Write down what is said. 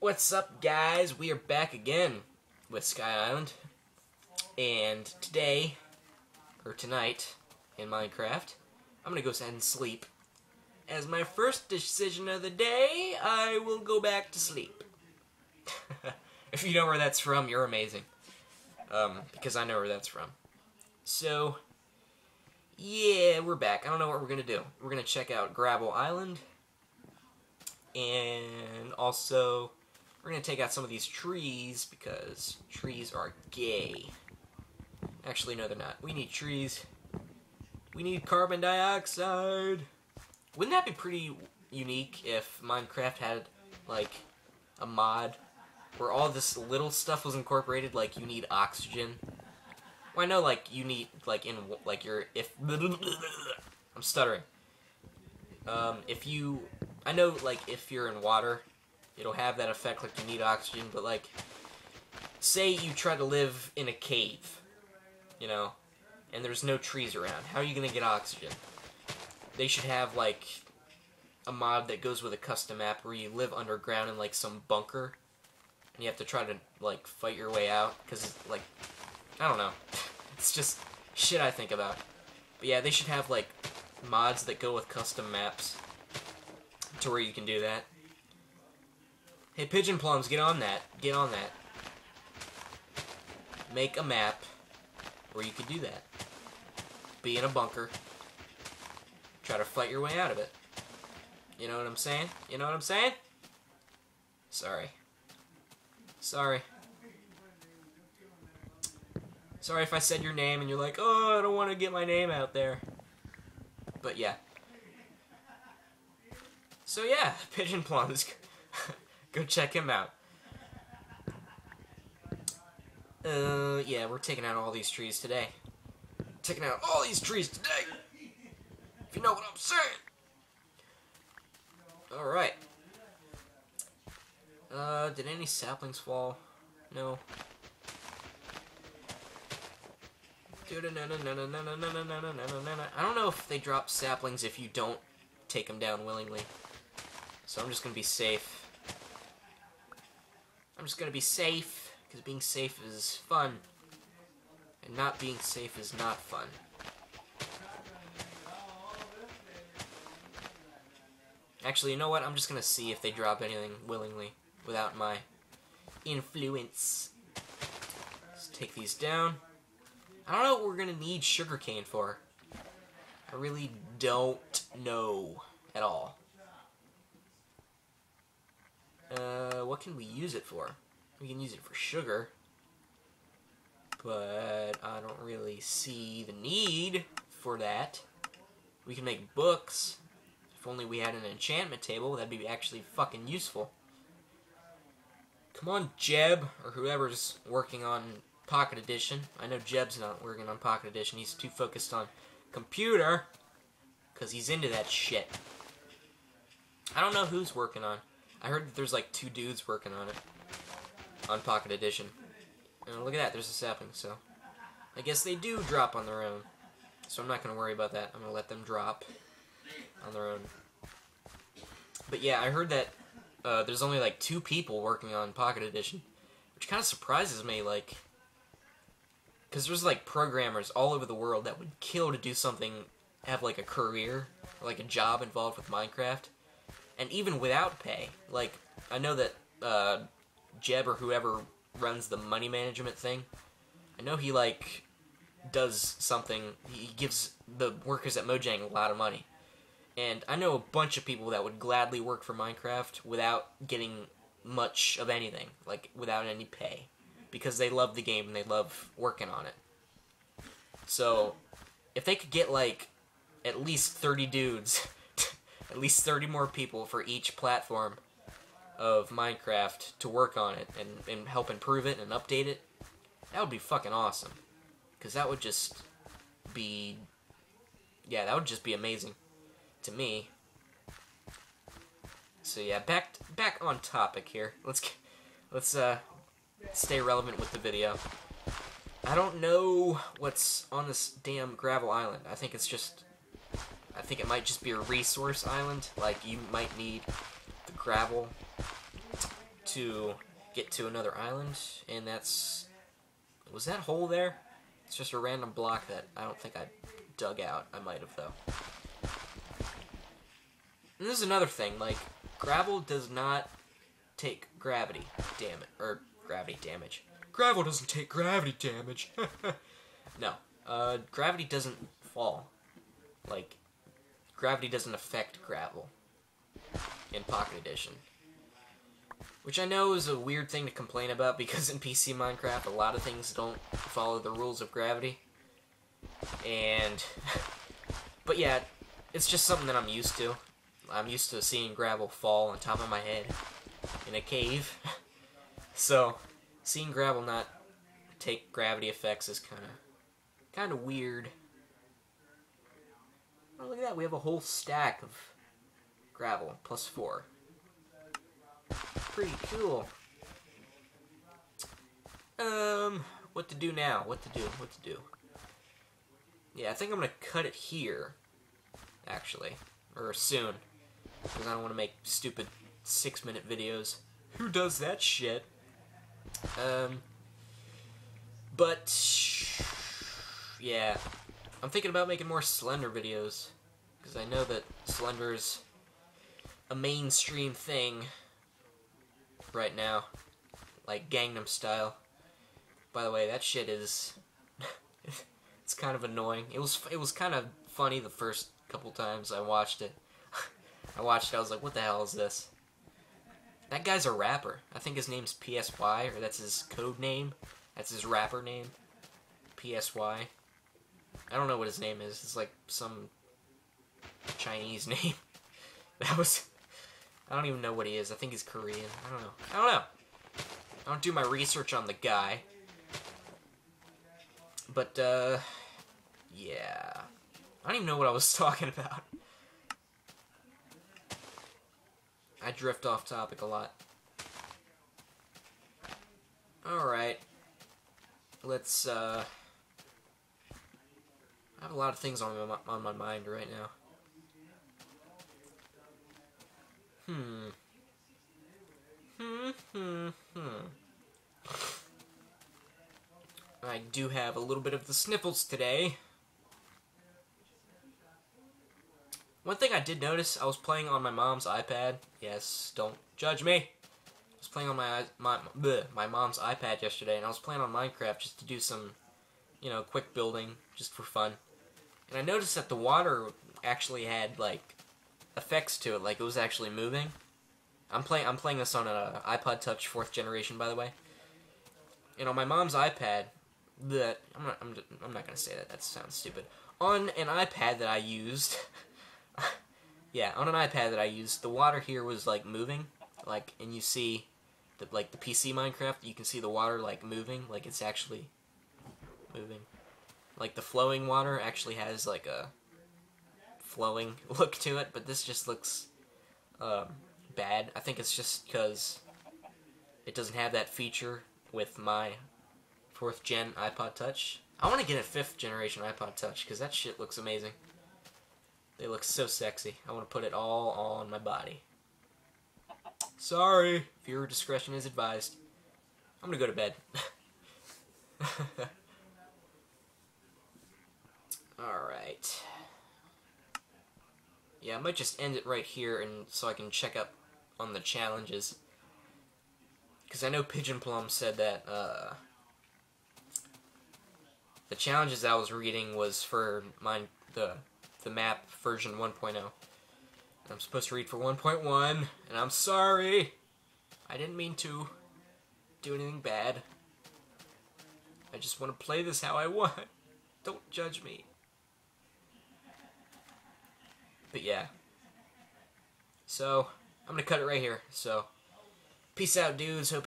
What's up, guys? We are back again with Sky Island. And today, or tonight, in Minecraft, I'm gonna go ahead and sleep. As my first decision of the day, I will go back to sleep. if you know where that's from, you're amazing. Um, because I know where that's from. So, yeah, we're back. I don't know what we're gonna do. We're gonna check out Gravel Island. And also, we're gonna take out some of these trees because trees are gay. Actually, no, they're not. We need trees. We need carbon dioxide. Wouldn't that be pretty unique if Minecraft had, like, a mod where all this little stuff was incorporated, like you need oxygen? Well, I know, like, you need, like, in, like, your, if, I'm stuttering. Um, if you, I know, like, if you're in water, it'll have that effect, like, you need oxygen, but, like, say you try to live in a cave, you know, and there's no trees around, how are you gonna get oxygen? They should have, like, a mod that goes with a custom map where you live underground in, like, some bunker, and you have to try to, like, fight your way out, because, like, I don't know. It's just shit I think about. But yeah, they should have, like, mods that go with custom maps to where you can do that. Hey, Pigeon Plums, get on that. Get on that. Make a map where you can do that. Be in a bunker. Try to fight your way out of it. You know what I'm saying? You know what I'm saying? Sorry. Sorry. Sorry if I said your name and you're like, oh, I don't want to get my name out there. But yeah. So yeah, Pigeon Plums. Go check him out. Uh, yeah, we're taking out all these trees today. Taking out all these trees today. If you know what I'm saying. Alright. Uh, did any saplings fall? No. I don't know if they drop saplings if you don't take them down willingly. So I'm just to be safe. I'm just to be safe, because being safe is fun. And not being safe is not fun. Actually, you know what? I'm just to see if they drop anything willingly without my influence. Let's take these down. I don't know what we're to need sugarcane for. I really don't know at all. Uh, what can we use it for? We can use it for sugar. But I don't really see the need for that. We can make books. If only we had an enchantment table, that'd be actually fucking useful. Come on, Jeb, or whoever's working on Pocket Edition. I know Jeb's not working on Pocket Edition. He's too focused on computer because he's into that shit. I don't know who's working on. I heard that there's like two dudes working on it on Pocket Edition. And look at that, there's a sapling, so I guess they do drop on their own. So I'm not going to worry about that. I'm going to let them drop on their own. But yeah, I heard that uh, there's only like two people working on Pocket Edition, which kind of surprises me. Like, because there's like programmers all over the world that would kill to do something, have like a career, like a job involved with Minecraft, and even without pay. Like, I know that uh, Jeb or whoever runs the money management thing, I know he like does something. He gives the workers at Mojang a lot of money. And I know a bunch of people that would gladly work for Minecraft without getting much of anything, like without any pay, because they love the game and they love working on it. So, if they could get like at least 30 dudes, at least 30 more people for each platform of Minecraft to work on it and, and help improve it and update it, that would be fucking awesome. Because that would just be. Yeah, that would just be amazing to me. So yeah, back back on topic here. Let's let's uh stay relevant with the video. I don't know what's on this damn gravel island. I think it's just I think it might just be a resource island. Like you might need the gravel to get to another island, and that's... Was that hole there? It's just a random block that I don't think I dug out. I might have, though. And this is another thing, like, gravel does not take gravity damage, or gravity damage. Gravel doesn't take gravity damage. no, uh, gravity doesn't fall. Like, gravity doesn't affect gravel in Pocket Edition. Which I know is a weird thing to complain about because in PC Minecraft a lot of things don't follow the rules of gravity. And, but yeah, it's just something that I'm used to. I'm used to seeing gravel fall on top of my head in a cave. so, seeing gravel not take gravity effects is kind of kind of weird. Oh, look at that. We have a whole stack of gravel plus four. Pretty cool. Um, what to do now? What to do? What to do? Yeah, I think I'm gonna cut it here, actually, or soon, because I don't want to make stupid six-minute videos. Who does that shit? Um, but yeah, I'm thinking about making more Slender videos because I know that Slender's a mainstream thing right now, like Gangnam Style. By the way, that shit is it's kind of annoying. It was it was kind of funny the first couple times I watched it. I watched it, I was like, what the hell is this? That guy's a rapper. I think his name's PSY, or that's his code name. That's his rapper name. PSY. I don't know what his name is. It's like some Chinese name. that was... I don't even know what he is. I think he's Korean. I don't know. I don't know. I don't do my research on the guy. But, uh... Yeah. I don't even know what I was talking about. I drift off topic a lot. Alright. Let's, uh... I have a lot of things on my, on my mind right now. Hmm. Hmm, hmm, hmm. I do have a little bit of the sniffles today. One thing I did notice, I was playing on my mom's iPad. Yes, don't judge me. I was playing on my my bleh, my mom's iPad yesterday, and I was playing on Minecraft just to do some, you know, quick building, just for fun. And I noticed that the water actually had like effects to it, like it was actually moving. I'm playing I'm playing this on an iPod Touch fourth generation, by the way. And on my mom's iPad, that I'm not I'm, I'm not gonna say that. That sounds stupid. On an iPad that I used, yeah, on an iPad that I used, the water here was like moving, like, and you see, the like the PC Minecraft, you can see the water like moving, like it's actually moving. Like the flowing water actually has like a flowing look to it, but this just looks um, bad. I think it's just because it doesn't have that feature with my fourth gen iPod Touch. I want to get a fifth generation iPod Touch because that shit looks amazing. They look so sexy. I want to put it all on my body. Sorry, viewer discretion is advised. I'm gonna go to bed. Alright. Yeah, I might just end it right here and so I can check up on the challenges. Because I know Pigeon Plum said that uh, the challenges I was reading was for mine the the map version 1.0. I'm supposed to read for 1.1, and I'm sorry. I didn't mean to do anything bad. I just want to play this how I want. Don't judge me. But yeah. So, I'm going to cut it right here. So, peace out, dudes. Hope